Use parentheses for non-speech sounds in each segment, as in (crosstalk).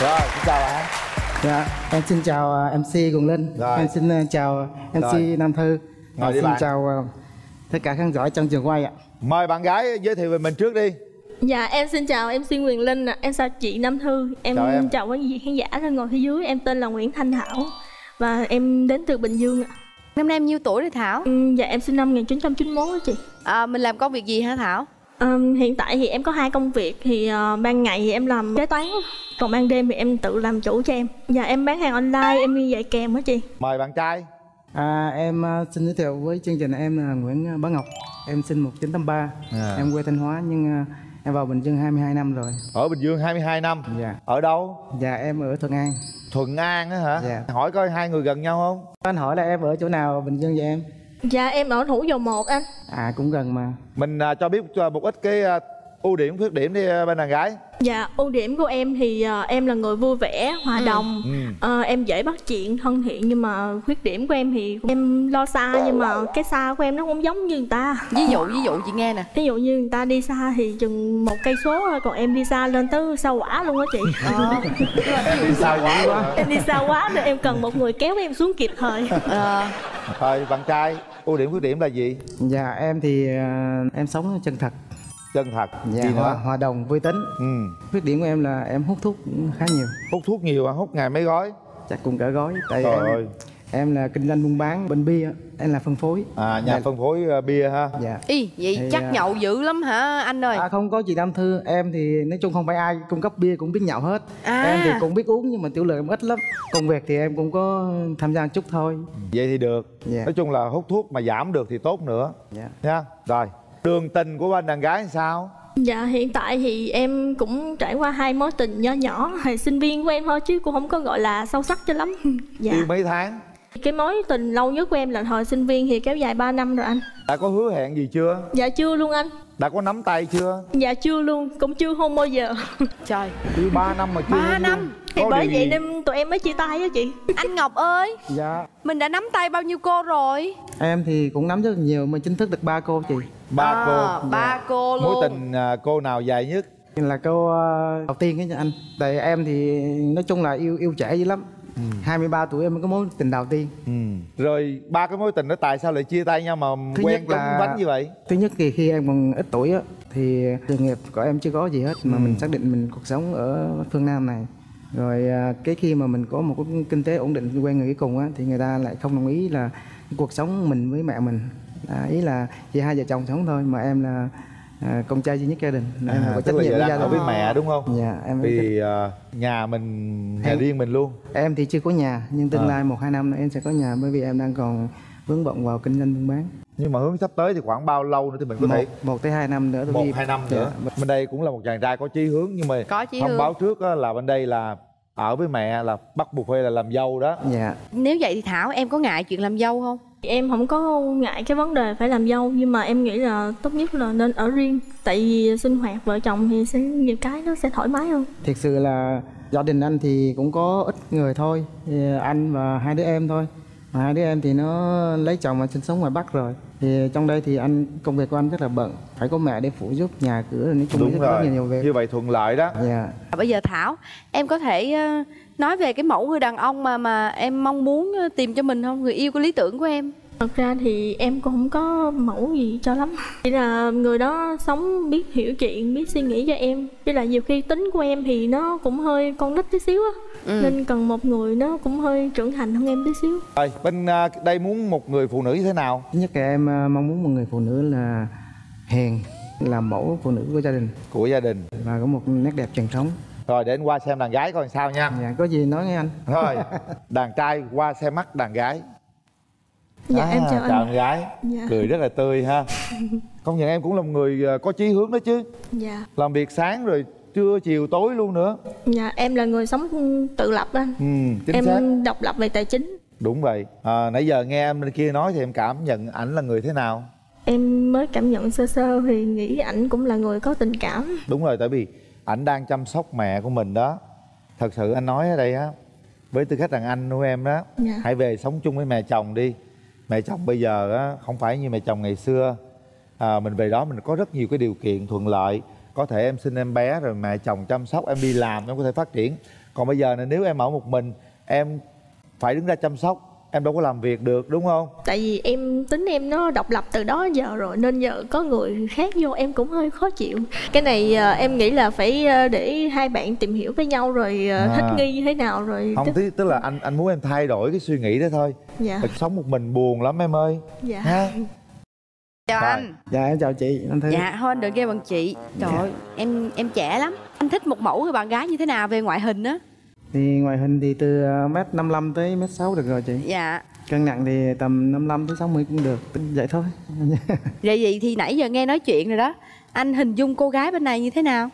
rồi xin chào bạn Dạ, em xin chào à, MC Quỳnh Linh. Rồi. Em xin à, chào MC Rồi. Nam Thư. Ngồi Em đi xin bạn. chào à, tất cả khán giả trong trường quay ạ. mời bạn gái giới thiệu về mình trước đi Dạ em xin chào MC Quyền Linh ạ Em chào chị Nam Thư Em Chào em. chào quý vị khán giả đang ngồi phía dưới Em tên là Nguyễn Thanh Thảo Và em đến từ Bình Dương ạ Năm nay em nhiêu tuổi rồi Thảo? Ừm, Dạ em sinh năm 1991 á chị À, mình làm công việc gì hả Thảo? Ừm, Hiện tại thì em có hai công việc Thì ờ, ban ngày thì em làm kế toán Còn ban đêm thì em tự làm chủ cho em Dạ em bán hàng online Em đi dạy kèm á chị mời bạn trai À, em à, xin giới thiệu với chương trình em là Nguyễn à, Bá Ngọc. Em sinh 1983. À. Em quê Thanh Hóa nhưng à, em vào Bình Dương 22 năm rồi. ở bình dương 22 năm Dạ. ở đâu Dạ em ở Thuận An. thuận an á hả Dạ. hỏi coi hai người gần nhau không Anh hỏi là em ở chỗ nào Bình Dương vậy em? Dạ em ở Thủ Dầu Một anh. À cũng gần mà. mình à, cho biết à, một ít cái à, ưu điểm khuyết điểm đi à, bên đàn gái. Dạ ưu điểm của em thì ờ, em là người vui vẻ, hòa đồng. Ừ. Ờ, Em dễ bắt chuyện, thân thiện Nhưng mà khuyết điểm của em thì em lo xa Nhưng mà cái xa của em nó không giống như người ta. Ví dụ ví dụ chị nghe nè. Ví dụ như người ta đi xa thì chừng một cây số thôi Còn em đi xa lên tới sao quả luôn á chị. Ờ, em đi xa quá. Em đi xa quá nên em cần một người kéo em xuống kịp thời. Ờ, thôi bạn trai ưu điểm khuyết điểm là gì Dạ em thì à, em sống chân thật. chân thật Dạ gì hòa, nữa hòa đồng vui tính. ừ. Khuyết điểm của em là em hút thuốc khá nhiều. hút thuốc nhiều à hút ngày mấy gói Chắc cũng cả gói. Tại trời em, ơi em là kinh doanh buôn bán bên bia em là phân phối. À nhà Dạ. phân phối à, bia ha? Dạ. Y vậy Thì, chắc à, nhậu dữ lắm hả anh ơi? À, không có chị Nam Thư em thì nói chung không phải ai cung cấp bia cũng biết nhậu hết. À. em thì cũng biết uống nhưng mà tiểu lượng em ít lắm. Công việc thì em cũng có tham gia một chút thôi. Vậy thì được. Dạ. nói chung là hút thuốc mà giảm được thì tốt nữa. Dạ. Nha. Rồi đường tình của bên đàn gái sao? Dạ hiện tại thì em cũng trải qua hai mối tình nhỏ nhỏ. Hồi sinh viên của em thôi chứ cũng không có gọi là sâu sắc cho lắm. (laughs) Dạ. Yêu mấy tháng Cái mối tình lâu nhất của em là thời sinh viên thì kéo dài 3 năm rồi anh. Đã có hứa hẹn gì chưa? Dạ chưa luôn anh. Đã có nắm tay chưa? Dạ chưa luôn, cũng chưa hôn bao giờ. (laughs) Trời. Yêu 3 năm mà chưa Ba hôn năm? luôn. Thì Có bởi vậy gì? nên tụi em mới chia tay á chị. Anh Ngọc ơi dạ. Mình đã nắm tay bao nhiêu cô rồi? Em thì cũng nắm rất nhiều mà chính thức được ba cô chị. Ba à, cô. Ba cô luôn. mối tình à, cô nào dài nhất? Là cô ờ, đầu tiên ấy nha anh. Tại em thì nói chung là yêu yêu trẻ dữ lắm 23 tuổi em mới có mối tình đầu tiên. Ừ. rồi ba cái mối tình đó tại sao lại chia tay nhau mà Thứ quen trong là- bánh như vậy? thứ nhất thì khi em còn ít tuổi á thì sự nghiệp của em chưa có gì hết mà mình xác định mình cuộc sống ở phương nam này. Rồi à, cái khi mà mình có một cái kinh tế ổn định quen người cuối cùng á thì người ta lại không đồng ý là cuộc sống mình với mẹ mình. À, ý là chỉ hai vợ chồng sống thôi mà em là à, con trai duy nhất gia đình. Em à, phải có trách nhiệm giờ với gia ở đình. với mẹ đúng không? Dạ em thì à, nhà mình nhà Em- riêng mình luôn. Em thì chưa có nhà nhưng tương À. lai một hai năm nữa em sẽ có nhà bởi vì em đang còn vướng bận vào kinh doanh buôn bán. Nhưng mà hướng sắp tới thì khoảng bao lâu nữa thì mình có một, thể một tới hai năm nữa tôi một hai năm Dạ. nữa. Bên đây cũng là một chàng trai có chí hướng nhưng mà Có chí thông hướng. báo trước á, là bên đây là ở với mẹ là bắt buộc phải là làm dâu đó. Dạ. Nếu vậy thì Thảo em có ngại chuyện làm dâu không? Em không có ngại cái vấn đề phải làm dâu Nhưng mà em nghĩ là tốt nhất là nên ở riêng. Tại vì sinh hoạt vợ chồng thì sẽ nhiều cái nó sẽ thoải mái hơn. Thực sự là gia đình anh thì cũng có ít người thôi thì Anh và hai đứa em thôi. Mà Hai đứa em thì nó lấy chồng và sinh sống ngoài Bắc rồi. Thì trong đây thì anh công việc của anh rất là bận Phải có mẹ để phụ giúp nhà cửa nói chung đúng rất, rất rồi. nhiều, nhiều việc. Như vậy thuận lợi đó Bây giờ Thảo em có thể ờ, nói về cái mẫu người đàn ông mà mà em mong muốn ờ, tìm cho mình không? Người yêu của lý tưởng của em. Thật ra thì em cũng không có mẫu gì cho lắm. Chỉ là người đó sống biết hiểu chuyện, biết suy nghĩ cho em. Với lại nhiều khi tính của em thì nó cũng hơi con nít tí xíu á. Ừ. Nên cần một người nó cũng hơi trưởng thành hơn em tí xíu. Rồi bên à, đây muốn một người phụ nữ như thế nào? Thứ nhất là em à, mong muốn một người phụ nữ là hiền là mẫu phụ nữ của gia đình. Của gia đình. Và có một nét đẹp truyền thống rồi để anh qua xem đàn gái coi sao nha. Dạ có gì nói nghe anh. Thôi (laughs) đàn trai qua xem mắt đàn gái. Dạ À, em chào anh. đàn gái. Dạ. cười rất là tươi ha. (laughs) Công nhận em cũng là một người à, có chí hướng đó chứ. Dạ. Làm việc sáng rồi trưa chiều tối luôn nữa. Dạ em là người sống tự lập anh. Ừ chính Em xác. độc lập về tài chính. Đúng vậy. À, nãy giờ nghe em bên kia nói thì em cảm nhận ảnh là người thế nào? Em mới cảm nhận sơ sơ thì nghĩ ảnh cũng là người có tình cảm. Đúng rồi tại vì ảnh đang chăm sóc mẹ của mình đó. Thật sự anh nói ở đây á với tư cách rằng anh của em đó Dạ. hãy về sống chung với mẹ chồng đi. Mẹ chồng bây giờ á không phải như mẹ chồng ngày xưa. À, mình về đó mình có rất nhiều cái điều kiện thuận lợi. Có thể em sinh em bé rồi mẹ chồng chăm sóc em đi làm em có thể phát triển. Còn bây giờ này nếu em ở một mình em phải đứng ra chăm sóc em đâu có làm việc được đúng không? Tại vì em tính em nó độc lập từ đó giờ rồi nên giờ có người khác vô em cũng hơi khó chịu. Cái này ờ, em nghĩ là phải ờ, để hai bạn tìm hiểu với nhau rồi ờ, À. thích nghi như thế nào rồi không tức, tức là anh anh muốn em thay đổi cái suy nghĩ đó thôi. Dạ. Thật sống một mình buồn lắm em ơi. Dạ. Ha? Chào Rồi. anh. Dạ em chào chị anh thư. Dạ thôi anh đừng kêu bằng chị. Trời ơi em em trẻ lắm. Anh thích một mẫu người bạn gái như thế nào về ngoại hình á thì ngoại hình thì từ ờ, mét 55 tới mét 6 được rồi chị. Dạ. Cân nặng thì tầm 55 tới 60 cũng được vậy thôi. (laughs) Vậy vậy thì nãy giờ nghe nói chuyện rồi đó. Anh hình dung cô gái bên này như thế nào?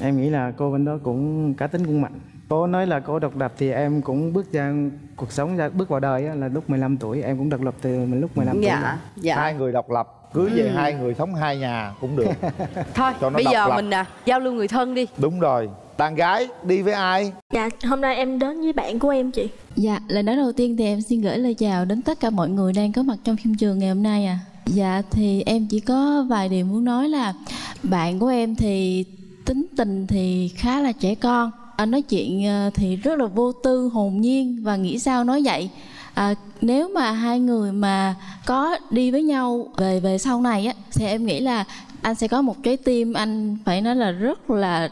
Em nghĩ là cô bên đó cũng cá tính cũng mạnh. Cô nói là cô độc lập thì em cũng bước ra cuộc sống ra bước vào đời á, là lúc 15 tuổi em cũng độc lập từ mình lúc 15 tuổi. Dạ rồi. dạ. Hai người độc lập cưới về hai người sống hai nhà cũng được. (laughs) Thôi cho nó bây giờ lập. mình à, giao lưu người thân đi. Đúng rồi đàn gái đi với ai dạ hôm nay em đến với bạn của em chị Dạ, lời nói đầu tiên thì em xin gửi lời chào đến tất cả mọi người đang có mặt trong phim trường ngày hôm nay à. Dạ thì em chỉ có vài điều muốn nói là bạn của em thì tính tình thì khá là trẻ con. Anh nói chuyện ờ, thì rất là vô tư, hồn nhiên và nghĩ sao nói vậy. À, nếu mà hai người mà có đi với nhau về về sau này á thì em nghĩ là anh sẽ có một trái tim anh phải nói là rất là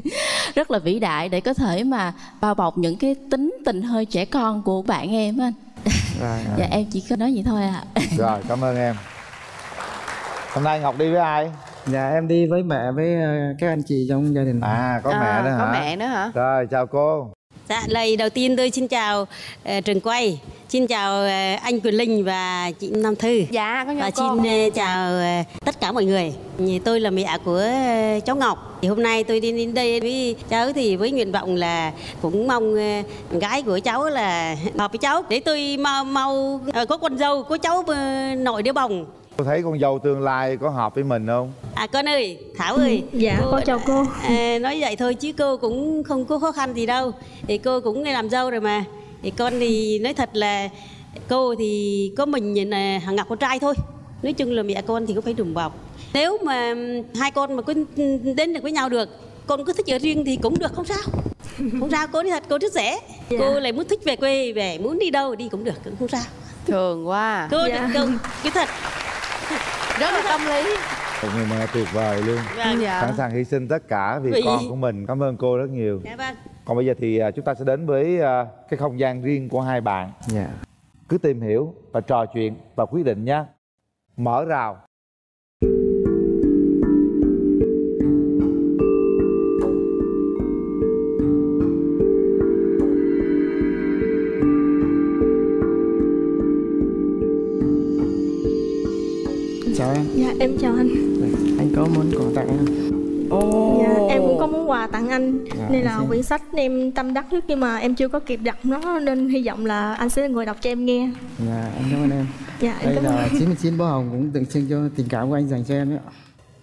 (laughs) rất là vĩ đại để có thể mà bao bọc những cái tính tình hơi trẻ con của bạn em á anh. Rồi, (laughs) rồi. dạ em chỉ có nói vậy thôi ạ (laughs) rồi cảm ơn em. Hôm nay ngọc đi với ai? Dạ em đi với mẹ với ờ, các anh chị trong gia đình. À có À, mẹ nữa hả? có mẹ nữa hả? Rồi chào cô Dạ, lời đầu tiên tôi xin chào ờ, trường quay, xin chào ờ, anh Quyền Linh và chị Nam Thư. dạ có Và cô xin ờ, chào ờ, tất cả mọi người. Thì Tôi là mẹ của ờ, cháu Ngọc. Thì hôm nay tôi đi đến đây với cháu thì với nguyện vọng là cũng mong con gái của cháu là hợp với cháu để tôi mau mau ờ, có con dâu của cháu ờ, nội đứa bồng. Cô thấy con dâu tương lai có hợp với mình không? À con ơi, Thảo ơi. dạ con chào cô. À, nói vậy thôi chứ cô cũng không có khó khăn gì đâu. Thì cô cũng làm dâu rồi mà. Thì con thì nói thật là cô thì có mình là hàng ngọc con trai thôi. Nói chung là mẹ con thì cũng phải đùm bọc. Nếu mà hai con mà có đến được với nhau được con cứ thích ở riêng thì cũng được không sao. Không sao cô nói thật cô rất dễ Dạ. cô lại muốn thích về quê về muốn đi đâu đi cũng được cũng không sao. Thường quá. Cô Dạ. cô cái thật (laughs) rất là tâm lý. một người mẹ tuyệt vời luôn. Vâng. dạ. Sẵn sàng hy sinh tất cả vì Vì- con của mình. Cảm ơn cô rất nhiều. Dạ vâng. Còn bây giờ thì à, chúng ta sẽ đến với à, cái không gian riêng của hai bạn. Dạ. Cứ tìm hiểu và trò chuyện và quyết định nhé. Mở rào chào em dạ em chào anh. Anh có muốn quà tặng em dạ em cũng có món quà tặng anh. Dạ, nên là quyển sách em tâm đắc nhất nhưng mà em chưa có kịp đọc nó nên hy vọng là anh sẽ ngồi đọc cho em nghe. Dạ anh cảm ơn em. Dạ em đây là 99 bó hồng cũng tượng trưng cho tình cảm của anh dành cho em đấy ạ.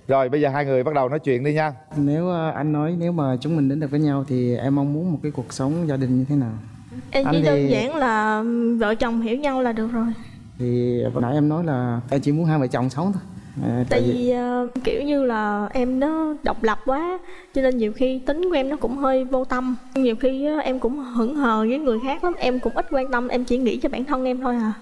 rồi bây giờ hai người bắt đầu nói chuyện đi nha. Nếu ờ, anh nói nếu mà chúng mình đến được với nhau thì em mong muốn một cái cuộc sống gia đình như thế nào? Em Anh chỉ thì- đơn giản là vợ chồng hiểu nhau là được rồi thì vừa nãy em nói là em chỉ muốn hai vợ chồng sống thôi. À, tại vì ờ, kiểu như là em nó độc lập quá cho nên nhiều khi tính của em nó cũng hơi vô tâm. Nhiều khi á, em cũng hững hờ với người khác lắm em cũng ít quan tâm em chỉ nghĩ cho bản thân em thôi à.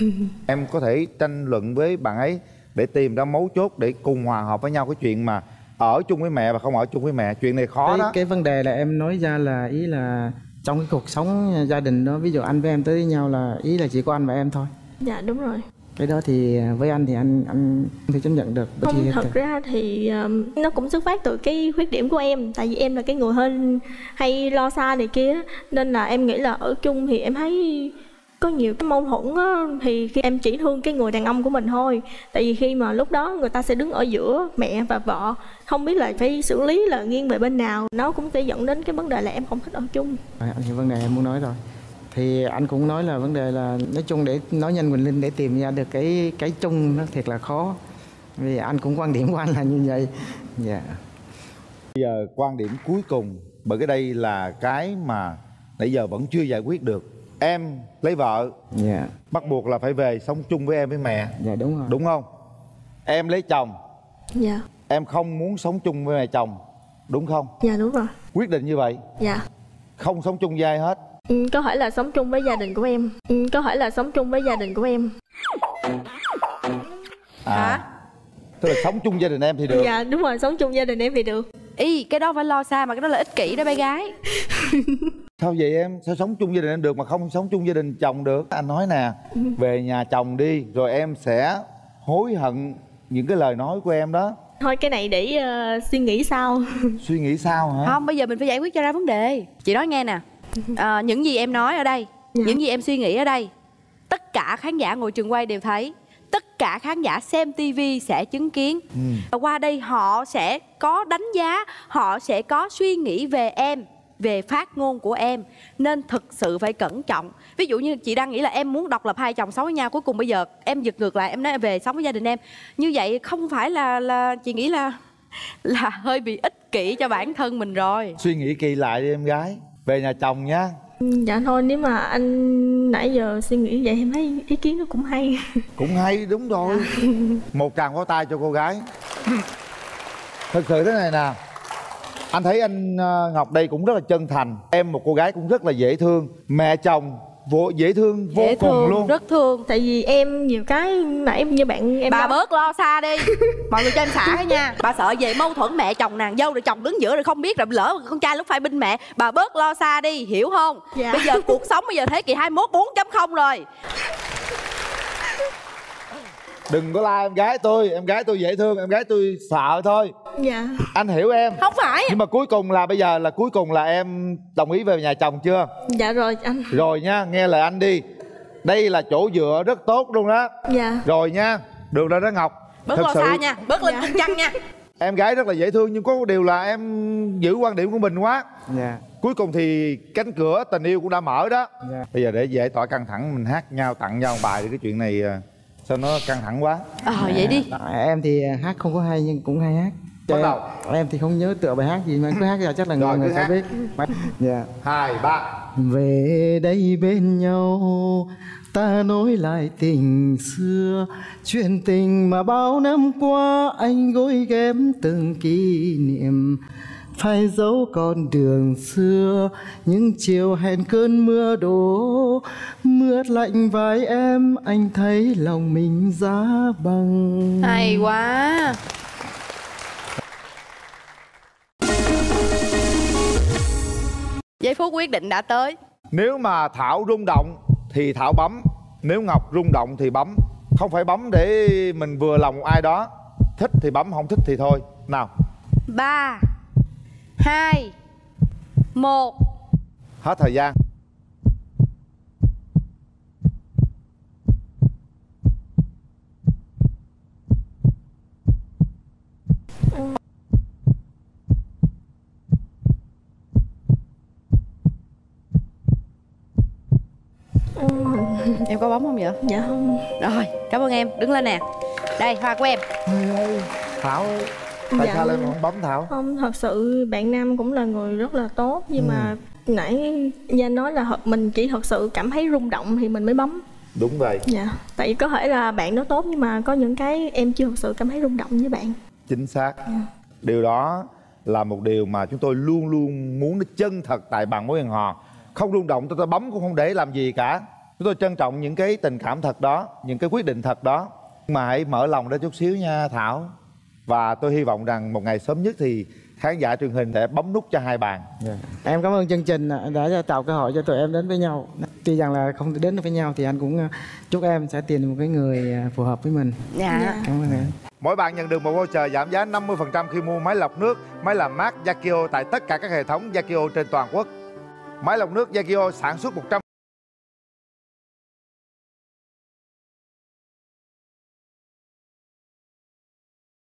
(laughs) Em có thể tranh luận với bạn ấy để tìm ra mấu chốt để cùng hòa hợp với nhau cái chuyện mà ở chung với mẹ và không ở chung với mẹ. Chuyện này khó cái, đó. cái vấn đề là em nói ra là ý là trong cái cuộc sống gia đình đó ví dụ anh với em tới với nhau là ý là chỉ có anh và em thôi dạ đúng rồi. Cái đó thì với anh thì anh anh thể chấp nhận được. Không thật ra thì um, nó cũng xuất phát từ cái khuyết điểm của em. Tại vì em là cái người hơi hay lo xa này kia nên là em nghĩ là ở chung thì em thấy có nhiều cái mâu thuẫn á. Thì khi em chỉ thương cái người đàn ông của mình thôi. Tại vì khi mà lúc đó người ta sẽ đứng ở giữa mẹ và vợ. Không biết là phải xử lý là nghiêng về bên nào. Nó cũng sẽ dẫn đến cái vấn đề là em không thích ở chung. Rồi, thì vấn đề em muốn nói rồi thì anh cũng nói là vấn đề là nói chung để nói nhanh Quỳnh Linh để tìm ra được cái cái chung nó thiệt là khó. Vì anh cũng quan điểm của anh là như vậy. Dạ. Bây giờ quan điểm cuối cùng bởi cái đây là cái mà nãy giờ vẫn chưa giải quyết được. Em lấy vợ. Dạ. Bắt buộc là phải về sống chung với em với mẹ. Dạ đúng rồi. Đúng không? Em lấy chồng. Dạ. Em không muốn sống chung với mẹ chồng. Đúng không? Dạ đúng rồi. Quyết định như vậy. Dạ. Không sống chung với ai hết Ừ, có thể là sống chung với gia đình của em. Ừ, có thể là sống chung với gia đình của em. À tức là sống chung gia đình em thì được. Dạ đúng rồi sống chung gia đình em thì được. Y cái đó phải lo xa mà cái đó là ích kỷ đó bé gái. (laughs) Sao vậy em? Sao sống chung gia đình em được mà không sống chung gia đình chồng được? Anh nói nè về nhà chồng đi rồi em sẽ hối hận những cái lời nói của em đó. Thôi cái này để ờ, suy nghĩ sau. Suy nghĩ sao hả? Không bây giờ mình phải giải quyết cho ra vấn đề. Chị nói nghe nè à, những gì em nói ở đây Dạ. những gì em suy nghĩ ở đây tất cả khán giả ngồi trường quay đều thấy. Tất cả khán giả xem tivi sẽ chứng kiến. Ừ. và qua đây họ sẽ có đánh giá họ sẽ có suy nghĩ về em về phát ngôn của em. Nên thực sự phải cẩn trọng. Ví dụ như chị đang nghĩ là em muốn độc lập hai chồng sống với nhau cuối cùng bây giờ em giật ngược lại em nói về sống với gia đình em. Như vậy không phải là là chị nghĩ là là hơi bị ích kỷ cho bản thân mình rồi. Suy nghĩ kỳ lại đi em gái về nhà chồng nhá. Ừ, dạ thôi nếu mà anh nãy giờ suy nghĩ vậy em thấy ý kiến nó cũng hay. (laughs) Cũng hay đúng rồi. (laughs) Một tràng pháo tay cho cô gái. (clears throat) Thật sự thế này nè. Anh thấy anh ờ, ngọc đây cũng rất là chân thành. Em một cô gái cũng rất là dễ thương. Mẹ chồng vô dễ thương vô dễ cùng thương luôn. rất thương. Tại vì em nhiều cái nãy như bạn em bà nói- bớt lo xa đi. (laughs) Mọi người cho em xả cái nha. Bà sợ về mâu thuẫn mẹ chồng nàng dâu rồi chồng đứng giữa rồi không biết rồi lỡ con trai lúc phải binh mẹ. Bà bớt lo xa đi hiểu không? Dạ. bây giờ cuộc sống bây giờ thế kỷ 21 4.0 rồi đừng có la em gái tôi em gái tôi dễ thương em gái tôi sợ thôi. Dạ. Anh hiểu em. Không phải. Nhưng mà cuối cùng là bây giờ là cuối cùng là em đồng ý về nhà chồng chưa? Dạ rồi anh. Rồi nha nghe lời anh đi. Đây là chỗ dựa rất tốt luôn đó. Dạ. Rồi nha được rồi đó ngọc. Bớt Thật lo sự xa nha bớt lên Dạ. chân chăng nha. Em gái rất là dễ thương nhưng có một điều là em giữ quan điểm của mình quá. Dạ. Cuối cùng thì cánh cửa tình yêu cũng đã mở đó. Dạ. bây giờ để giải tỏa căng thẳng mình hát nhau tặng nhau một bài thì cái chuyện này à, sao nó căng thẳng quá? Ờ vậy đi. Em thì hát không có hay nhưng cũng hay hát. Bắt Em- đầu. em thì không nhớ tựa bài hát gì mà cứ hát ra chắc là Rồi, người người sẽ biết. Dạ. Hai ba. Về đây bên nhau ta nối lại tình xưa. Chuyện tình mà bao năm qua anh gối ghém từng kỷ niệm phải dấu con đường xưa. Những chiều hẹn cơn mưa đổ mưa lạnh vai em anh thấy lòng mình giá băng hay quá. Giây phút quyết định đã tới. Nếu mà thảo rung động thì thảo bấm nếu ngọc rung động thì bấm. Không phải bấm để mình vừa lòng ai đó thích thì bấm không thích thì thôi. Nào. Ba hai. Một. Hết thời gian. Em có bấm không vậy? Dạ không. Rồi cảm ơn em. Đứng lên nè. Đây hoa của em. Thảo ơi tại Dạ. sao em không bấm thảo? Không thật sự bạn nam cũng là người rất là tốt nhưng mà nãy gia nói là mình chỉ thật sự cảm thấy rung động thì mình mới bấm. Đúng vậy. Dạ tại vì có thể là bạn đó tốt nhưng mà có những cái em chưa thật sự cảm thấy rung động với bạn. Chính xác. Điều đó là một điều mà chúng tôi luôn luôn muốn nó chân thật tại bằng mối hẹn hò. Không rung động tôi tôi bấm cũng không để làm gì cả. Chúng tôi trân trọng những cái tình cảm thật đó những cái quyết định thật đó. Mà hãy mở lòng ra chút xíu nha thảo và tôi hy vọng rằng một ngày sớm nhất thì khán giả truyền hình sẽ bấm nút cho hai bạn Dạ. Em cảm ơn chương trình đã tạo cơ hội cho tụi em đến với nhau. Tuy rằng là không đến được với nhau thì anh cũng ờ, chúc em sẽ tìm được một cái người ờ, phù hợp với mình. dạ Dạ. Cảm ơn em. Mỗi bạn nhận được một voucher giảm giá 50% khi mua máy lọc nước, máy làm mát Yakio tại tất cả các hệ thống Yakio trên toàn quốc. Máy lọc nước Yakio sản xuất 100